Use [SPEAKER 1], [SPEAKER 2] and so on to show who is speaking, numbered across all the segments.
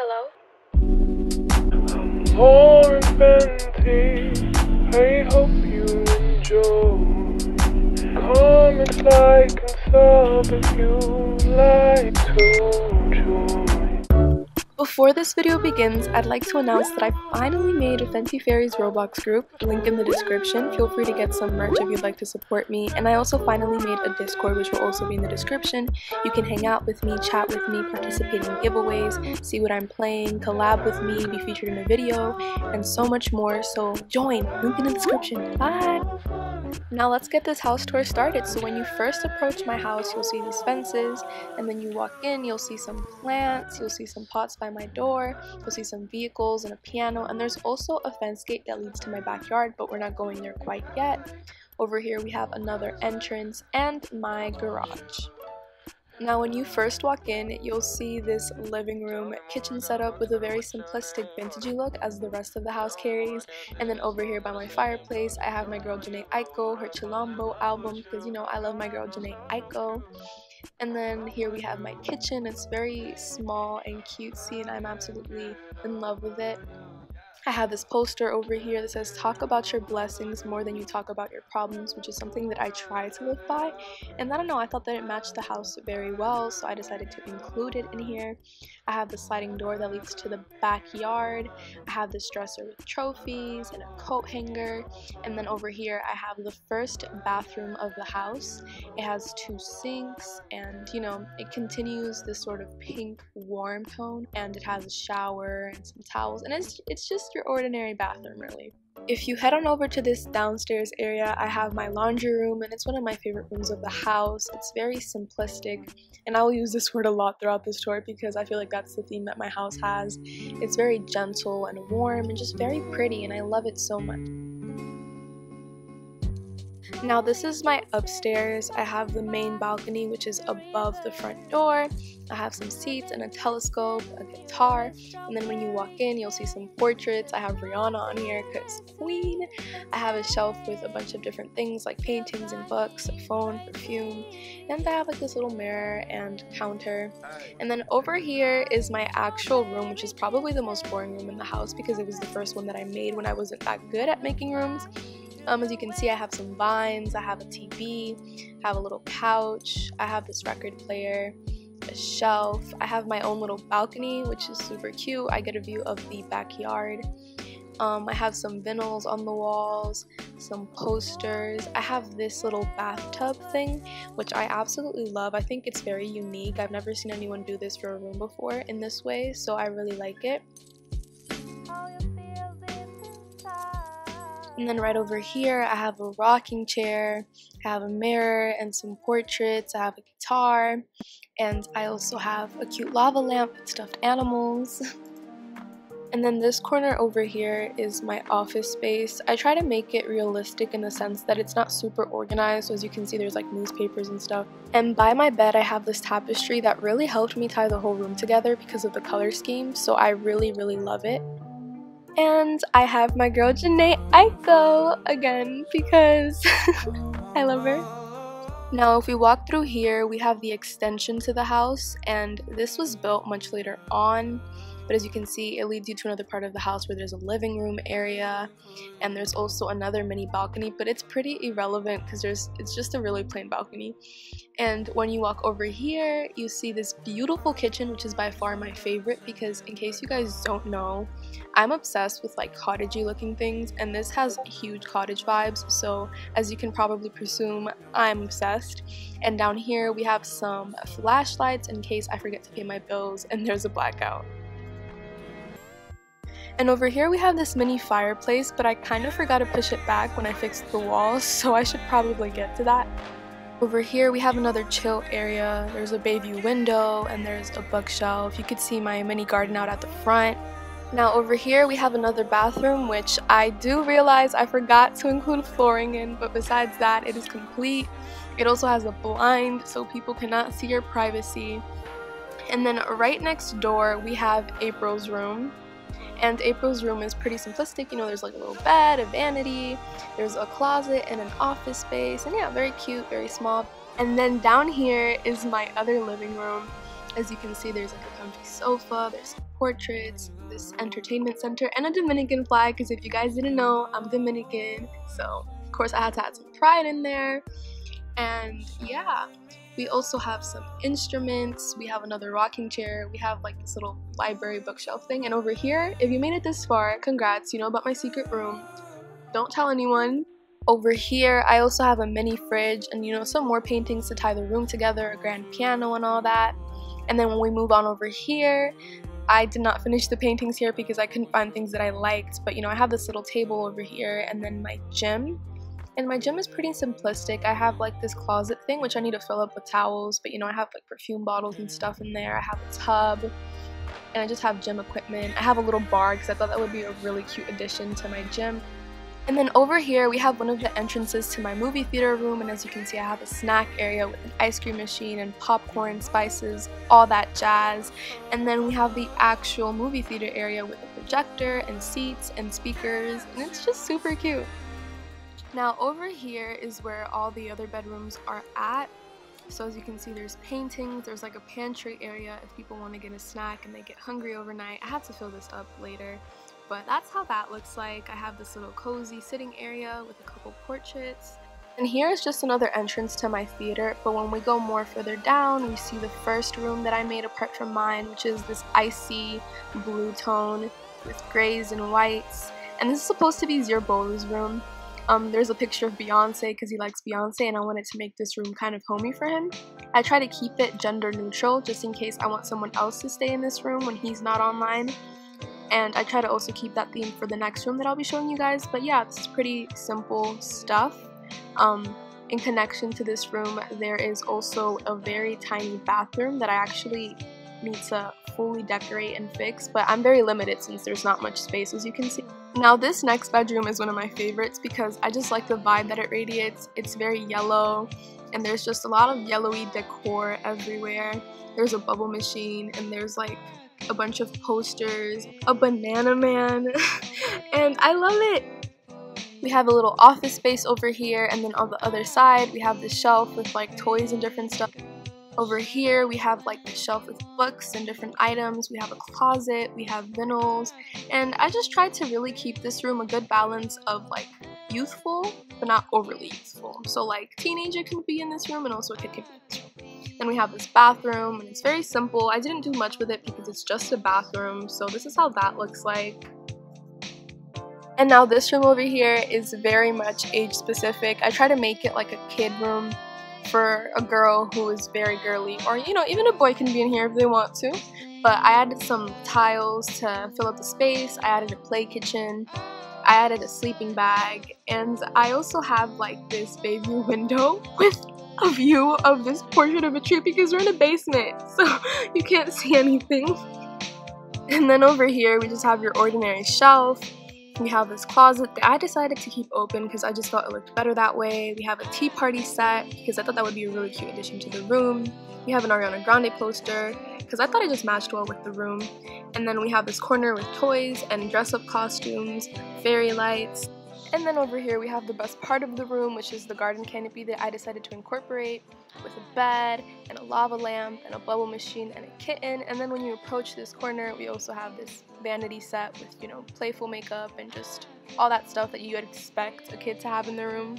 [SPEAKER 1] Hello?
[SPEAKER 2] I hope you enjoy sub if you like to join.
[SPEAKER 1] Before this video begins, I'd like to announce that I finally made a Fenty Fairies Roblox group, link in the description. Feel free to get some merch if you'd like to support me. And I also finally made a Discord, which will also be in the description. You can hang out with me, chat with me, participate in giveaways, see what I'm playing, collab with me, be featured in a video, and so much more. So join, link in the description. Bye! Now let's get this house tour started. So when you first approach my house, you'll see these fences, and then you walk in, you'll see some plants, you'll see some pots by my door, you'll see some vehicles and a piano, and there's also a fence gate that leads to my backyard, but we're not going there quite yet. Over here we have another entrance and my garage. Now when you first walk in, you'll see this living room kitchen setup with a very simplistic vintagey look as the rest of the house carries. And then over here by my fireplace, I have my girl Jhené Aiko, her Chilombo album, because you know I love my girl Jhené Aiko. And then here we have my kitchen. It's very small and cutesy and I'm absolutely in love with it. I have this poster over here that says talk about your blessings more than you talk about your problems which is something that I try to live by and I don't know I thought that it matched the house very well so I decided to include it in here. I have the sliding door that leads to the backyard. I have this dresser with trophies and a coat hanger and then over here I have the first bathroom of the house. It has two sinks and you know it continues this sort of pink warm tone and it has a shower and some towels and it's it's just your ordinary bathroom really. If you head on over to this downstairs area, I have my laundry room and it's one of my favorite rooms of the house. It's very simplistic and I will use this word a lot throughout this tour because I feel like that's the theme that my house has. It's very gentle and warm and just very pretty and I love it so much. Now this is my upstairs. I have the main balcony which is above the front door. I have some seats and a telescope, a guitar, and then when you walk in you'll see some portraits. I have Rihanna on here because queen. I have a shelf with a bunch of different things like paintings and books, a phone, perfume, and I have like this little mirror and counter. And then over here is my actual room which is probably the most boring room in the house because it was the first one that I made when I wasn't that good at making rooms. Um, as you can see, I have some vines, I have a TV, I have a little couch, I have this record player, a shelf. I have my own little balcony, which is super cute. I get a view of the backyard. Um, I have some vinyls on the walls, some posters. I have this little bathtub thing, which I absolutely love. I think it's very unique. I've never seen anyone do this for a room before in this way, so I really like it. And then right over here, I have a rocking chair, I have a mirror and some portraits, I have a guitar, and I also have a cute lava lamp with stuffed animals. And then this corner over here is my office space. I try to make it realistic in the sense that it's not super organized. So as you can see, there's like newspapers and stuff. And by my bed, I have this tapestry that really helped me tie the whole room together because of the color scheme. So I really, really love it. And I have my girl Jhené Aiko again because I love her. Now if we walk through here, we have the extension to the house and this was built much later on but as you can see, it leads you to another part of the house where there's a living room area and there's also another mini balcony, but it's pretty irrelevant because there's it's just a really plain balcony. And when you walk over here, you see this beautiful kitchen, which is by far my favorite because in case you guys don't know, I'm obsessed with like cottagey looking things and this has huge cottage vibes. So as you can probably presume, I'm obsessed. And down here we have some flashlights in case I forget to pay my bills and there's a blackout. And over here we have this mini fireplace, but I kind of forgot to push it back when I fixed the walls, so I should probably get to that. Over here we have another chill area. There's a bay view window and there's a bookshelf. You could see my mini garden out at the front. Now over here we have another bathroom which I do realize I forgot to include flooring in but besides that it is complete. It also has a blind so people cannot see your privacy. And then right next door we have April's room. And April's room is pretty simplistic, you know, there's like a little bed, a vanity, there's a closet and an office space, and yeah, very cute, very small. And then down here is my other living room. As you can see, there's like a loungy sofa, there's portraits, this entertainment center, and a Dominican flag because if you guys didn't know, I'm Dominican. So, of course, I had to add some pride in there. And yeah, we also have some instruments. We have another rocking chair. We have like this little library bookshelf thing. And over here, if you made it this far, congrats, you know about my secret room. Don't tell anyone. Over here, I also have a mini fridge and you know some more paintings to tie the room together, a grand piano and all that. And then when we move on over here, I did not finish the paintings here because I couldn't find things that I liked, but you know, I have this little table over here and then my gym. And my gym is pretty simplistic. I have like this closet thing which I need to fill up with towels, but you know, I have like perfume bottles and stuff in there. I have a tub and I just have gym equipment. I have a little bar because I thought that would be a really cute addition to my gym. And then over here we have one of the entrances to my movie theater room and as you can see I have a snack area with an ice cream machine and popcorn, spices, all that jazz. And then we have the actual movie theater area with a projector and seats and speakers and it's just super cute. Now over here is where all the other bedrooms are at. So as you can see there's paintings, there's like a pantry area if people want to get a snack and they get hungry overnight. I have to fill this up later. But that's how that looks like. I have this little cozy sitting area with a couple portraits. And here is just another entrance to my theater, but when we go more further down, we see the first room that I made apart from mine, which is this icy blue tone with grays and whites. And this is supposed to be Zerbola's room. Um, there's a picture of Beyonce because he likes Beyonce and I wanted to make this room kind of homey for him. I try to keep it gender neutral just in case I want someone else to stay in this room when he's not online and I try to also keep that theme for the next room that I'll be showing you guys but yeah is pretty simple stuff um, in connection to this room there is also a very tiny bathroom that I actually need to fully decorate and fix but I'm very limited since there's not much space as you can see. Now this next bedroom is one of my favorites because I just like the vibe that it radiates. It's very yellow and there's just a lot of yellowy decor everywhere. There's a bubble machine and there's like a bunch of posters, a banana man, and I love it. We have a little office space over here, and then on the other side, we have the shelf with like toys and different stuff. Over here, we have like a shelf with books and different items. We have a closet, we have vinyls, and I just tried to really keep this room a good balance of like youthful, but not overly youthful. So like teenager can be in this room and also a kid can be in this room. Then we have this bathroom and it's very simple. I didn't do much with it because it's just a bathroom. So this is how that looks like. And now this room over here is very much age specific. I try to make it like a kid room for a girl who is very girly or you know even a boy can be in here if they want to but I added some tiles to fill up the space I added a play kitchen I added a sleeping bag and I also have like this baby window with a view of this portion of a tree because we're in a basement, so you can't see anything. And then over here, we just have your ordinary shelf. We have this closet that I decided to keep open because I just thought it looked better that way. We have a tea party set because I thought that would be a really cute addition to the room. We have an Ariana Grande poster because I thought it just matched well with the room. And then we have this corner with toys and dress-up costumes, fairy lights, and then over here we have the best part of the room, which is the garden canopy that I decided to incorporate with a bed and a lava lamp and a bubble machine and a kitten. And then when you approach this corner, we also have this vanity set with, you know, playful makeup and just all that stuff that you would expect a kid to have in their room.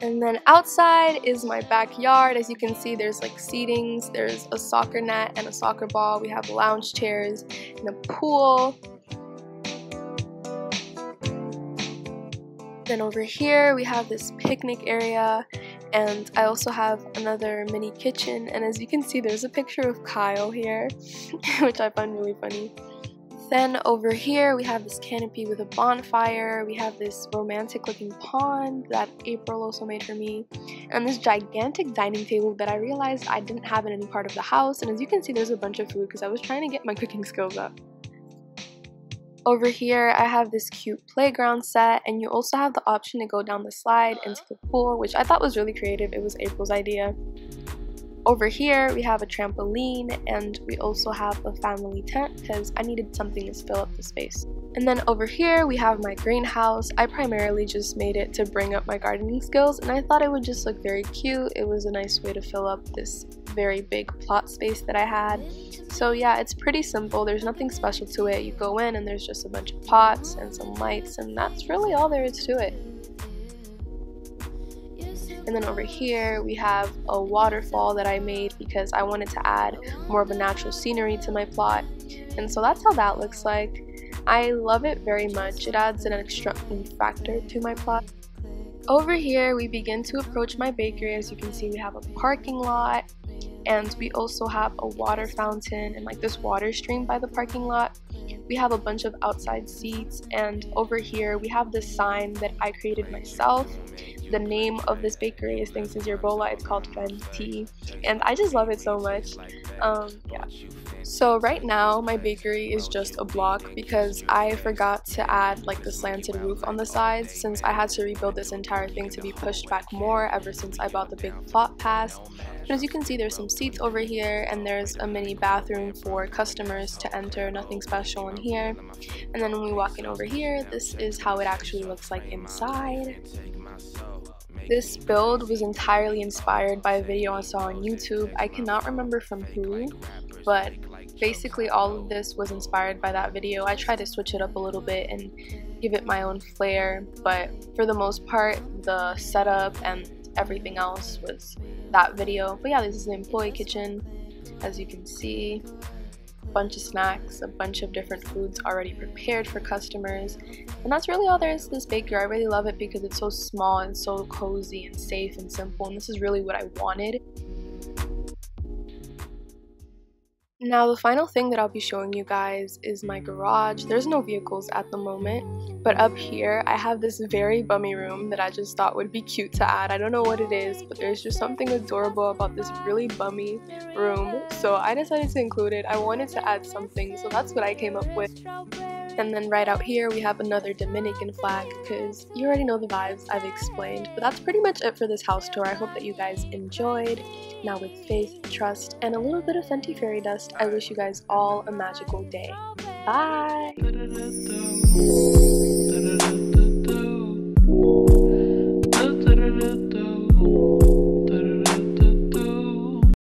[SPEAKER 1] And then outside is my backyard. As you can see, there's like seatings, there's a soccer net and a soccer ball. We have lounge chairs and a pool Then over here we have this picnic area and I also have another mini kitchen and as you can see there's a picture of Kyle here which I find really funny. Then over here we have this canopy with a bonfire, we have this romantic looking pond that April also made for me, and this gigantic dining table that I realized I didn't have in any part of the house and as you can see there's a bunch of food because I was trying to get my cooking skills up. Over here, I have this cute playground set, and you also have the option to go down the slide into the pool, which I thought was really creative. It was April's idea. Over here, we have a trampoline, and we also have a family tent because I needed something to fill up the space. And then over here, we have my greenhouse. I primarily just made it to bring up my gardening skills, and I thought it would just look very cute. It was a nice way to fill up this very big plot space that I had. So yeah, it's pretty simple. There's nothing special to it. You go in and there's just a bunch of pots and some lights and that's really all there is to it. And then over here we have a waterfall that I made because I wanted to add more of a natural scenery to my plot. And so that's how that looks like. I love it very much. It adds an extra factor to my plot. Over here, we begin to approach my bakery. As you can see, we have a parking lot and we also have a water fountain and like this water stream by the parking lot. We have a bunch of outside seats and over here we have this sign that I created myself. The name of this bakery is Thanks Your Bola. It's called Fenty and I just love it so much. Um, yeah. So right now my bakery is just a block because I forgot to add like the slanted roof on the sides since I had to rebuild this entire thing to be pushed back more ever since I bought the big plot pass. But as you can see there's some seats over here and there's a mini bathroom for customers to enter, nothing special in here. And then when we walk in over here, this is how it actually looks like inside. This build was entirely inspired by a video I saw on YouTube. I cannot remember from who, but basically all of this was inspired by that video. I tried to switch it up a little bit and give it my own flair, but for the most part, the setup and everything else was that video. But yeah, this is the employee kitchen, as you can see. A bunch of snacks, a bunch of different foods already prepared for customers. And that's really all there is to this bakery. I really love it because it's so small and so cozy and safe and simple. And this is really what I wanted. Now the final thing that I'll be showing you guys is my garage. There's no vehicles at the moment, but up here I have this very bummy room that I just thought would be cute to add. I don't know what it is, but there's just something adorable about this really bummy room, so I decided to include it. I wanted to add something, so that's what I came up with. And then right out here we have another Dominican flag because you already know the vibes I've explained. But that's pretty much it for this house tour. I hope that you guys enjoyed. Now with faith, trust, and a little bit of Fenty Fairy Dust, I wish you guys all a magical day. Bye!